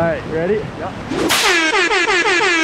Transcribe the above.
All right, ready? Yeah.